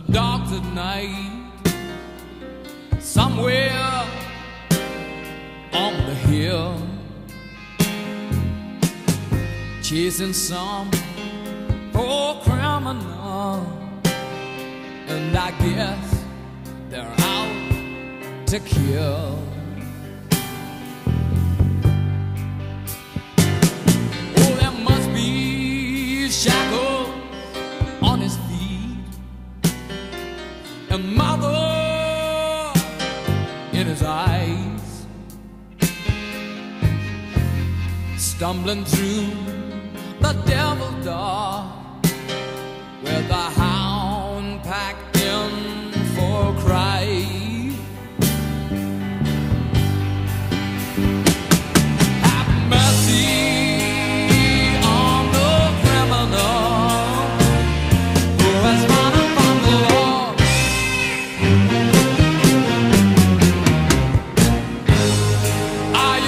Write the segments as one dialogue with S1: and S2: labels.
S1: the dark tonight somewhere on the hill chasing some poor criminal. And I guess they're out to kill. in his eyes. Stumbling through the devil door where the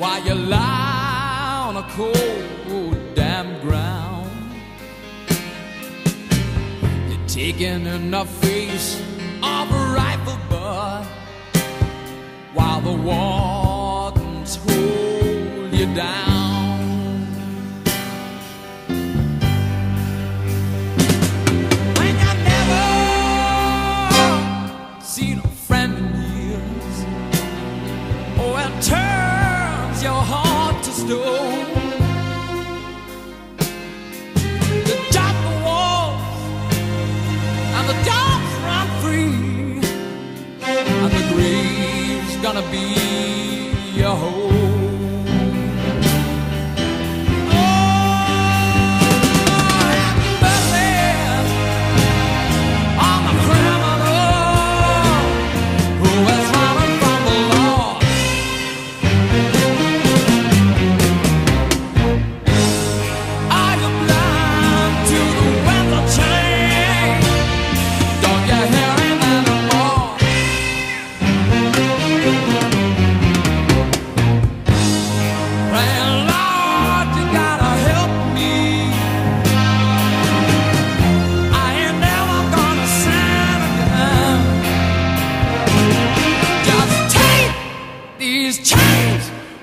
S1: while you lie on a cold, damp ground. You're taking in the face of a rifle butt while the war. gonna be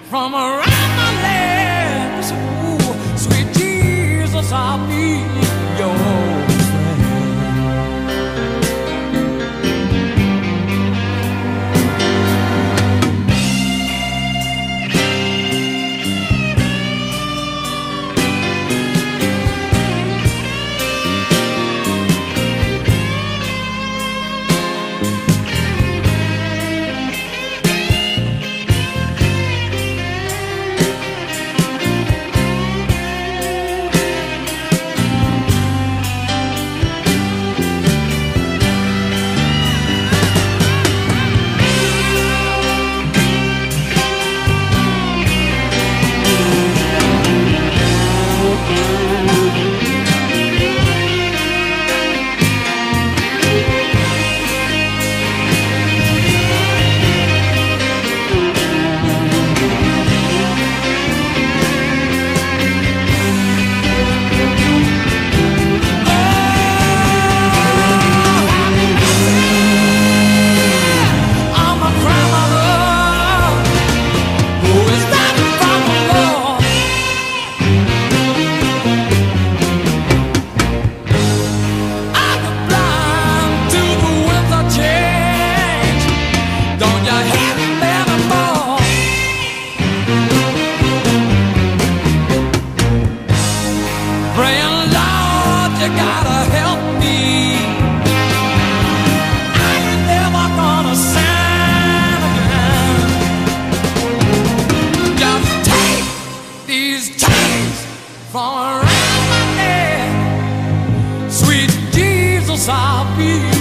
S1: from around my lips, Ooh, sweet Jesus, I'll be yours. sabe